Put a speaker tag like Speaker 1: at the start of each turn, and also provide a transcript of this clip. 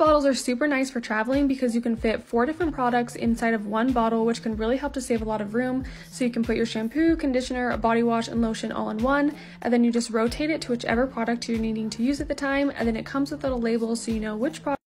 Speaker 1: Bottles are super nice for traveling because you can fit four different products inside of one bottle, which can really help to save a lot of room. So you can put your shampoo, conditioner, body wash, and lotion all in one, and then you just rotate it to whichever product you're needing to use at the time, and then it comes with little labels so you know which product